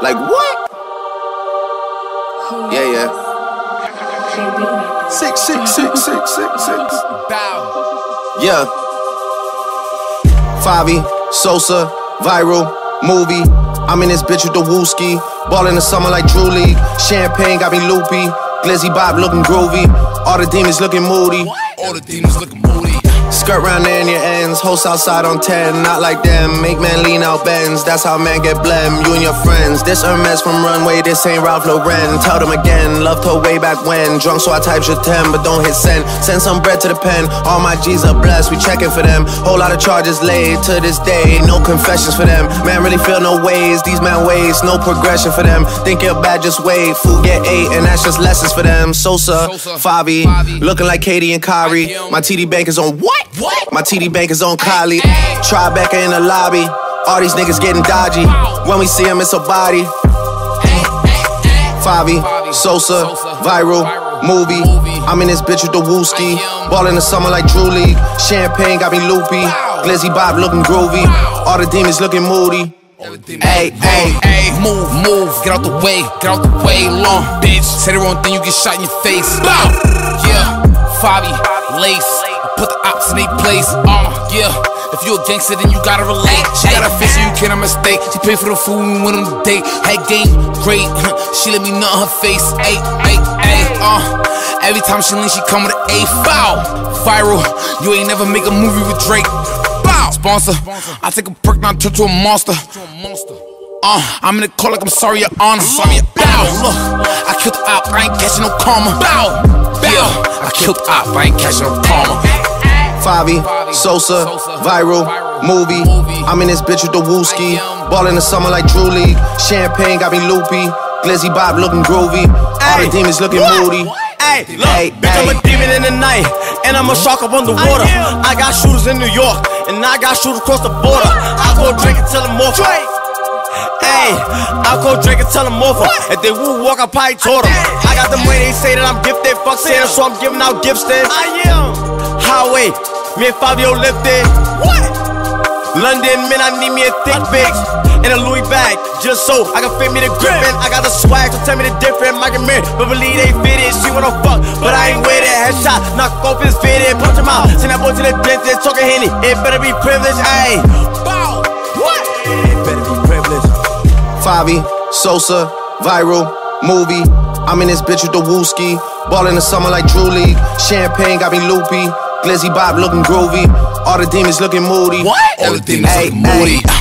Like what? Yeah, yeah. Six, six, six, six, six, six. Bow. Yeah. Fivi, Sosa, viral, movie. I'm in this bitch with the wooski. Ball in the summer like Drew League. Champagne got me loopy. Glizzy Bob looking groovy. All the demons looking moody. All the demons looking moody. Skirt round in your ends, host outside on 10, not like them. Make man lean out Benz, that's how man get blem. You and your friends, this Hermes from Runway, this ain't Ralph Lauren. Tell them again, loved her way back when. Drunk, so I type your 10, but don't hit send. Send some bread to the pen, all my G's are blessed, we checking for them. Whole lot of charges laid to this day, no confessions for them. Man, really feel no ways, these man ways, no progression for them. Think you're bad, just wait. Food get eight, and that's just lessons for them. Sosa, Sosa, Fivi, looking like Katie and Kyrie. My TD bank is on what? What? My TD bank is on Kylie. Tribeca in the lobby. All these niggas getting dodgy. When we see him, it's a body. Fivi, Sosa, viral, movie. I'm in this bitch with the wooski. Ball in the summer like Drew League. Champagne got me loopy. Glizzy Bob looking groovy. All the demons looking moody. Hey, hey, Hey, move, move, get out the way, get out the way, long bitch. Say the wrong thing, you get shot in your face. Bow, yeah, Fabi, lace, put the ops in their place. Uh, yeah. If you a gangster, then you gotta relate. She got a face, so you can't mistake. She paid for the food and went on the date. Had game, great. she let me on her face. Ay, ay, ay, uh. Every time she lean, she come with an A foul. Viral, you ain't never make a movie with Drake. Bow. Sponsor, I take a perk, now turn to a monster. Uh, I'm in the call like I'm sorry, your honor. Sorry, bow. Look, I killed the op, I ain't catching no karma. Bow, yeah, I killed the op, I ain't catching no karma. Fivi, Sosa, viral, movie. I'm in this bitch with the wooski. Ball in the summer like Drew League. Champagne got me loopy. Glizzy Bob looking groovy. All the demons looking moody. Hey, look, bitch, I'm a demon in the night, and I'm a shark up on the water. I got shooters in New York, and I got shooters across the border. I go drink and I'm more. Hey, I go drink tell them over. If they woo walk, I probably taught them. I got them way they say that I'm gifted. Fuck Santa, so I'm giving out gifts then. I am. Highway, me and Fivio lifted. What? London, man, I need me a thick bitch. And a Louis bag, just so I can fit me the grippin'. I got the swag, so tell me the difference. Mike and Mary, but believe they fit it. She wanna fuck, but I ain't with it. Headshot, knock off his fitted, punch him out. Send that boy to the dentist, talking Henny. It better be privileged, ayy. Bow. What? It better be privileged. Fivi, Sosa, viral, movie. I'm in this bitch with the wooski. Ball in the summer like Drew League. Champagne got me loopy. Glizzy Bob looking groovy. All the demons looking moody. All the demons looking moody.